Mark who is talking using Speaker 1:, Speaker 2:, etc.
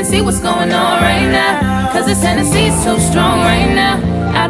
Speaker 1: and see what's going on right now. Cause this Hennessy's so strong